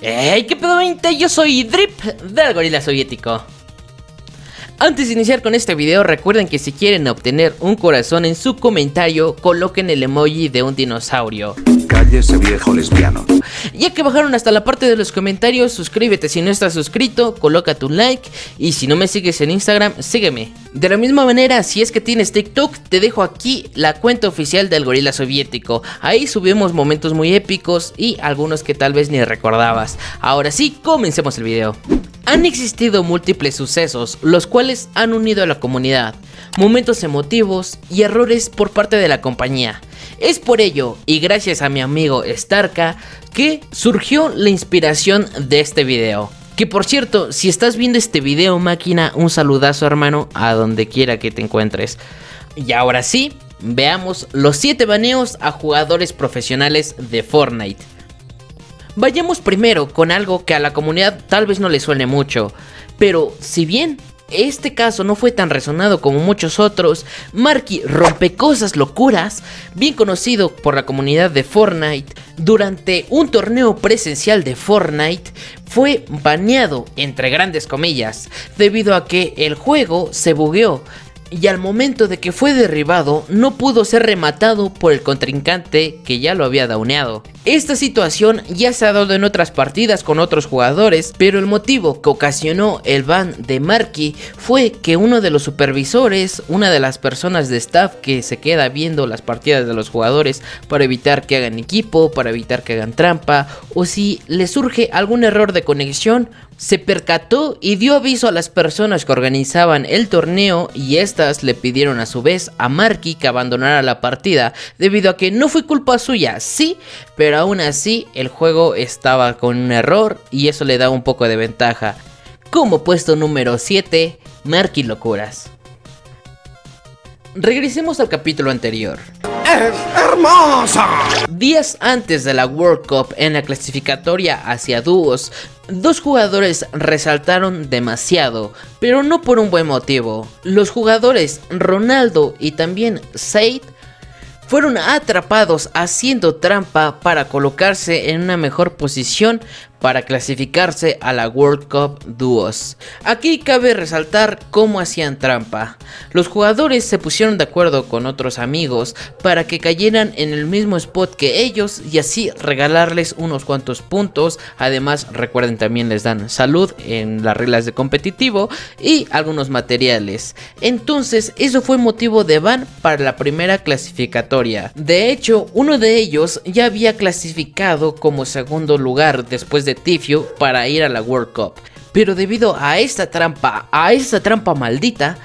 ¡Hey! ¿Qué pedo 20? Yo soy Drip del Gorila Soviético. Antes de iniciar con este video, recuerden que si quieren obtener un corazón en su comentario, coloquen el emoji de un dinosaurio. Cállese viejo lesbiano. Ya que bajaron hasta la parte de los comentarios, suscríbete si no estás suscrito, coloca tu like y si no me sigues en Instagram, sígueme. De la misma manera, si es que tienes TikTok, te dejo aquí la cuenta oficial del gorila soviético. Ahí subimos momentos muy épicos y algunos que tal vez ni recordabas. Ahora sí, comencemos el video. Han existido múltiples sucesos, los cuales han unido a la comunidad, momentos emotivos y errores por parte de la compañía. Es por ello, y gracias a mi amigo Starka, que surgió la inspiración de este video. Que por cierto, si estás viendo este video máquina, un saludazo hermano a donde quiera que te encuentres. Y ahora sí, veamos los 7 baneos a jugadores profesionales de Fortnite. Vayamos primero con algo que a la comunidad tal vez no le suene mucho, pero si bien este caso no fue tan resonado como muchos otros, Marky Rompecosas Locuras, bien conocido por la comunidad de Fortnite, durante un torneo presencial de Fortnite, fue baneado, entre grandes comillas, debido a que el juego se bugueó, y al momento de que fue derribado no pudo ser rematado por el contrincante que ya lo había dauneado. Esta situación ya se ha dado en otras partidas con otros jugadores, pero el motivo que ocasionó el ban de Marky fue que uno de los supervisores, una de las personas de staff que se queda viendo las partidas de los jugadores para evitar que hagan equipo, para evitar que hagan trampa o si le surge algún error de conexión, se percató y dio aviso a las personas que organizaban el torneo y estas le pidieron a su vez a Marky que abandonara la partida debido a que no fue culpa suya, sí, pero aún así el juego estaba con un error y eso le da un poco de ventaja. Como puesto número 7, Marky Locuras. Regresemos al capítulo anterior. ¡Es hermosa! Días antes de la World Cup en la clasificatoria hacia dúos, dos jugadores resaltaron demasiado, pero no por un buen motivo. Los jugadores Ronaldo y también Said fueron atrapados haciendo trampa para colocarse en una mejor posición para clasificarse a la World Cup Duos. Aquí cabe resaltar cómo hacían trampa. Los jugadores se pusieron de acuerdo con otros amigos para que cayeran en el mismo spot que ellos y así regalarles unos cuantos puntos. Además recuerden también les dan salud en las reglas de competitivo y algunos materiales. Entonces eso fue motivo de ban para la primera clasificatoria. De hecho uno de ellos ya había clasificado como segundo lugar después de de Tifio para ir a la World Cup. Pero debido a esta trampa, a esta trampa maldita,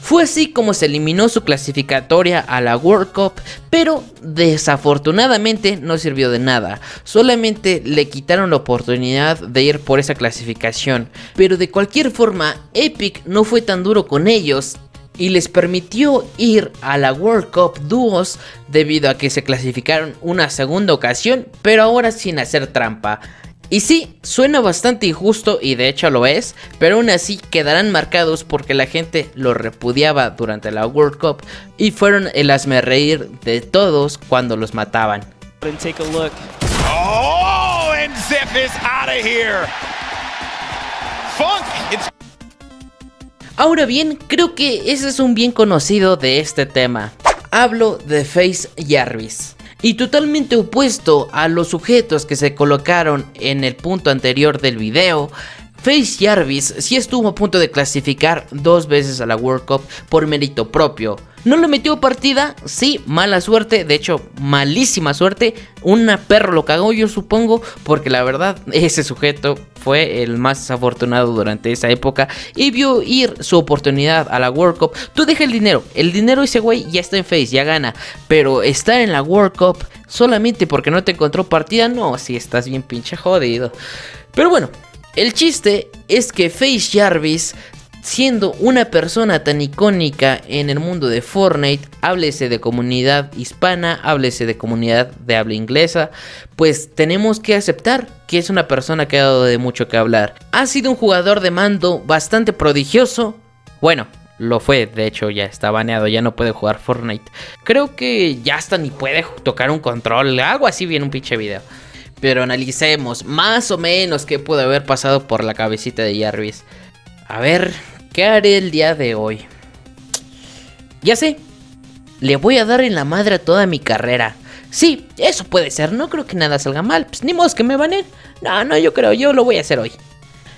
Fue así como se eliminó su clasificatoria a la World Cup, pero desafortunadamente no sirvió de nada. Solamente le quitaron la oportunidad de ir por esa clasificación. Pero de cualquier forma, Epic no fue tan duro con ellos y les permitió ir a la World Cup Duos debido a que se clasificaron una segunda ocasión, pero ahora sin hacer trampa. Y sí, suena bastante injusto y de hecho lo es, pero aún así quedarán marcados porque la gente lo repudiaba durante la World Cup y fueron el reír de todos cuando los mataban. Oh, and is out of here. Funk, Ahora bien, creo que ese es un bien conocido de este tema. Hablo de Face Jarvis. Y totalmente opuesto a los sujetos que se colocaron en el punto anterior del video, Face Jarvis sí estuvo a punto de clasificar dos veces a la World Cup por mérito propio. No le metió partida, sí, mala suerte, de hecho, malísima suerte. Una perro lo cagó, yo supongo, porque la verdad, ese sujeto fue el más desafortunado durante esa época y vio ir su oportunidad a la World Cup. Tú deja el dinero, el dinero ese güey ya está en Face, ya gana, pero estar en la World Cup solamente porque no te encontró partida, no, si estás bien pinche jodido. Pero bueno, el chiste es que Face Jarvis siendo una persona tan icónica en el mundo de Fortnite, háblese de comunidad hispana, háblese de comunidad de habla inglesa, pues tenemos que aceptar que es una persona que ha dado de mucho que hablar. Ha sido un jugador de mando bastante prodigioso, bueno, lo fue, de hecho ya está baneado, ya no puede jugar Fortnite. Creo que ya hasta ni puede tocar un control, algo así viene un pinche video. Pero analicemos más o menos qué pudo haber pasado por la cabecita de Jarvis. A ver, ¿qué haré el día de hoy? Ya sé, le voy a dar en la madre a toda mi carrera. Sí, eso puede ser, no creo que nada salga mal, pues ni modo que me banen. No, no, yo creo, yo lo voy a hacer hoy.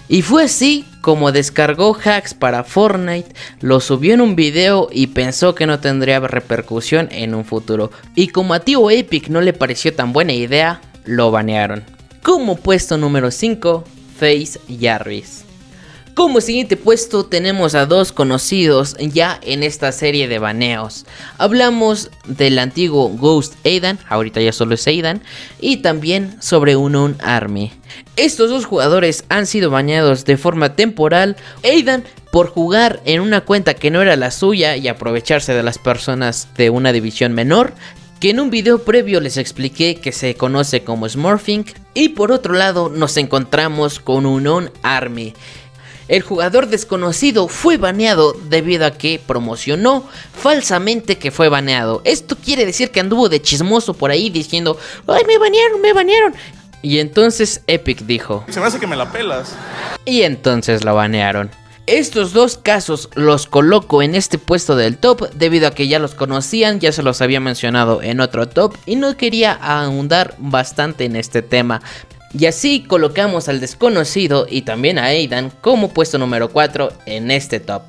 Y fue así como descargó hacks para Fortnite, lo subió en un video y pensó que no tendría repercusión en un futuro. Y como a tío Epic no le pareció tan buena idea, lo banearon. Como puesto número 5, Face Jarvis. Como siguiente puesto tenemos a dos conocidos ya en esta serie de baneos. Hablamos del antiguo Ghost Aidan, ahorita ya solo es Aidan, y también sobre Unknown Army. Estos dos jugadores han sido baneados de forma temporal. Aidan por jugar en una cuenta que no era la suya y aprovecharse de las personas de una división menor, que en un video previo les expliqué que se conoce como Smurfing. Y por otro lado nos encontramos con Unknown Army el jugador desconocido fue baneado debido a que promocionó falsamente que fue baneado. Esto quiere decir que anduvo de chismoso por ahí diciendo, ay, me banearon, me banearon. Y entonces Epic dijo, se me hace que me la pelas. Y entonces lo banearon. Estos dos casos los coloco en este puesto del top debido a que ya los conocían, ya se los había mencionado en otro top y no quería ahondar bastante en este tema. Y así colocamos al desconocido y también a Aidan como puesto número 4 en este top.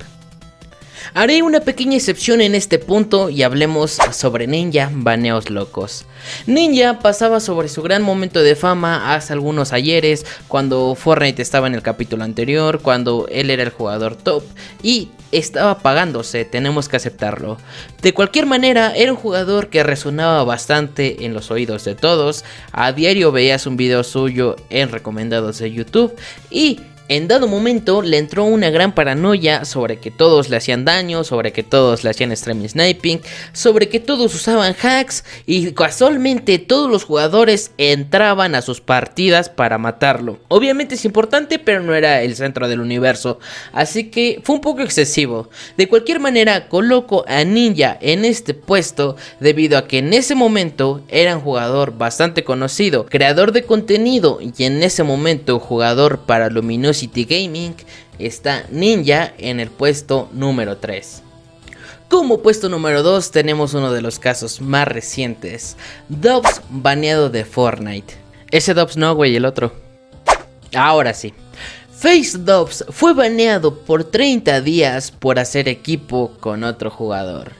Haré una pequeña excepción en este punto y hablemos sobre Ninja Baneos Locos. Ninja pasaba sobre su gran momento de fama hace algunos ayeres, cuando Fortnite estaba en el capítulo anterior, cuando él era el jugador top y estaba pagándose, tenemos que aceptarlo. De cualquier manera, era un jugador que resonaba bastante en los oídos de todos, a diario veías un video suyo en recomendados de YouTube y en dado momento le entró una gran paranoia sobre que todos le hacían daño, sobre que todos le hacían stream sniping, sobre que todos usaban hacks y casualmente todos los jugadores entraban a sus partidas para matarlo. Obviamente es importante, pero no era el centro del universo, así que fue un poco excesivo. De cualquier manera, coloco a Ninja en este puesto debido a que en ese momento era un jugador bastante conocido, creador de contenido y en ese momento jugador para Luminosity City Gaming está Ninja en el puesto número 3. Como puesto número 2 tenemos uno de los casos más recientes, Dobbs baneado de Fortnite. Ese Dobbs no, güey, el otro. Ahora sí. Face Dobbs fue baneado por 30 días por hacer equipo con otro jugador.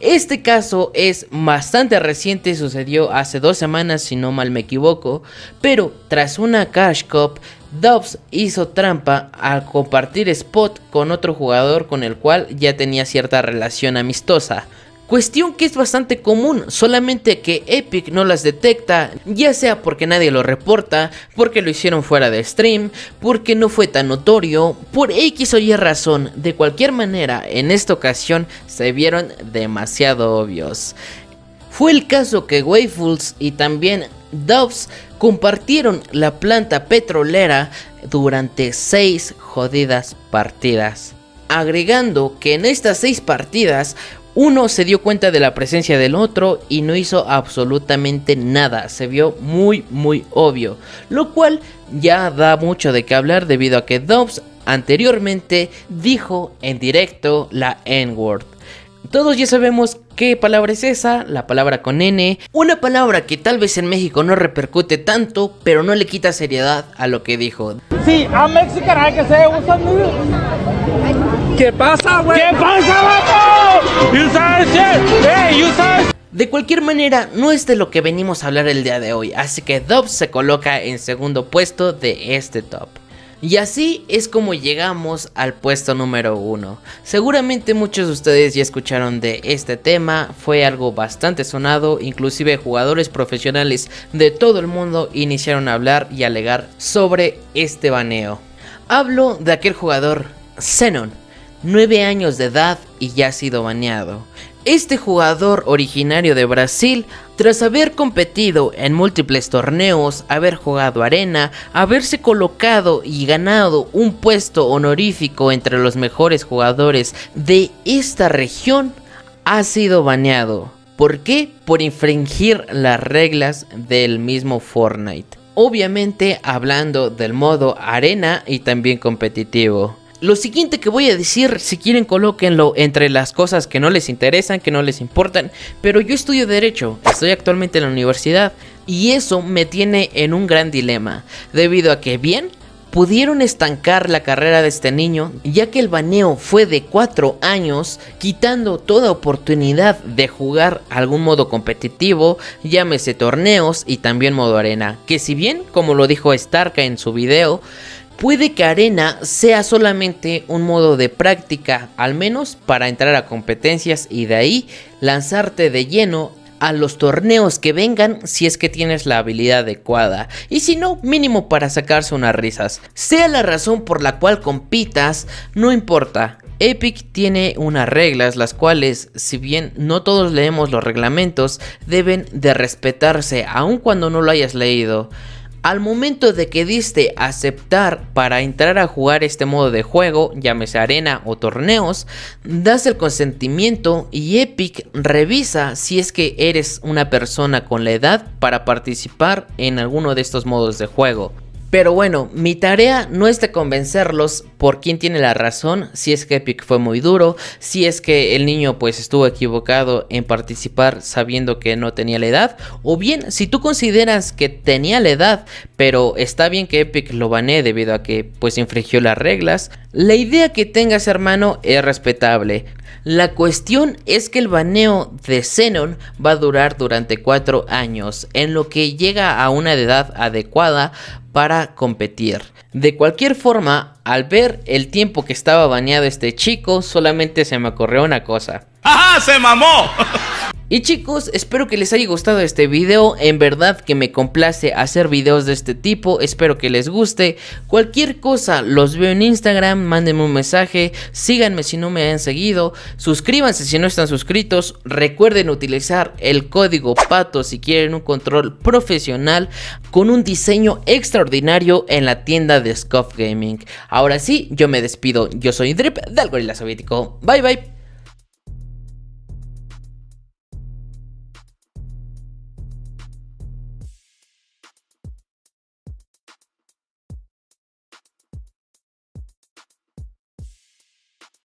Este caso es bastante reciente, sucedió hace dos semanas si no mal me equivoco, pero tras una Cash Cup, Dobbs hizo trampa al compartir spot con otro jugador con el cual ya tenía cierta relación amistosa. Cuestión que es bastante común, solamente que Epic no las detecta, ya sea porque nadie lo reporta, porque lo hicieron fuera de stream, porque no fue tan notorio, por X o Y razón, de cualquier manera, en esta ocasión se vieron demasiado obvios. Fue el caso que Wavefuls y también Doves compartieron la planta petrolera durante 6 jodidas partidas. Agregando que en estas 6 partidas uno se dio cuenta de la presencia del otro y no hizo absolutamente nada, se vio muy muy obvio, lo cual ya da mucho de qué hablar debido a que Dobbs anteriormente dijo en directo la N-word. Todos ya sabemos qué palabra es esa, la palabra con N, una palabra que tal vez en México no repercute tanto, pero no le quita seriedad a lo que dijo. Sí, a Mexican hay que ser ¿Qué pasa, güey? ¿Qué pasa, vato? You Hey, you de cualquier manera, no es de lo que venimos a hablar el día de hoy, así que Dobbs se coloca en segundo puesto de este top. Y así es como llegamos al puesto número uno. Seguramente muchos de ustedes ya escucharon de este tema, fue algo bastante sonado, inclusive jugadores profesionales de todo el mundo iniciaron a hablar y alegar sobre este baneo. Hablo de aquel jugador, Xenon, 9 años de edad y ya ha sido baneado. Este jugador originario de Brasil, tras haber competido en múltiples torneos, haber jugado arena, haberse colocado y ganado un puesto honorífico entre los mejores jugadores de esta región, ha sido baneado. ¿Por qué? Por infringir las reglas del mismo Fortnite. Obviamente hablando del modo arena y también competitivo. Lo siguiente que voy a decir, si quieren colóquenlo entre las cosas que no les interesan, que no les importan, pero yo estudio derecho, estoy actualmente en la universidad y eso me tiene en un gran dilema, debido a que bien, pudieron estancar la carrera de este niño, ya que el baneo fue de 4 años, quitando toda oportunidad de jugar algún modo competitivo, llámese torneos y también modo arena, que si bien, como lo dijo Starka en su video, Puede que arena sea solamente un modo de práctica, al menos para entrar a competencias y de ahí lanzarte de lleno a los torneos que vengan si es que tienes la habilidad adecuada y si no, mínimo para sacarse unas risas. Sea la razón por la cual compitas, no importa. Epic tiene unas reglas las cuales, si bien no todos leemos los reglamentos, deben de respetarse aun cuando no lo hayas leído. Al momento de que diste aceptar para entrar a jugar este modo de juego, llámese arena o torneos, das el consentimiento y Epic revisa si es que eres una persona con la edad para participar en alguno de estos modos de juego. Pero bueno, mi tarea no es de convencerlos por quién tiene la razón, si es que Epic fue muy duro, si es que el niño pues estuvo equivocado en participar sabiendo que no tenía la edad, o bien si tú consideras que tenía la edad, pero está bien que Epic lo banee debido a que pues infringió las reglas, la idea que tengas hermano es respetable. La cuestión es que el baneo de Xenon va a durar durante 4 años, en lo que llega a una edad adecuada para competir. De cualquier forma, al ver el tiempo que estaba baneado este chico, solamente se me ocurrió una cosa. ¡Ajá! ¡Se mamó! Y chicos, espero que les haya gustado este video, en verdad que me complace hacer videos de este tipo, espero que les guste. Cualquier cosa, los veo en Instagram, mándenme un mensaje, síganme si no me han seguido, suscríbanse si no están suscritos, recuerden utilizar el código PATO si quieren un control profesional con un diseño extraordinario en la tienda de Scuff Gaming. Ahora sí, yo me despido, yo soy Drip del Gorila Soviético, bye bye.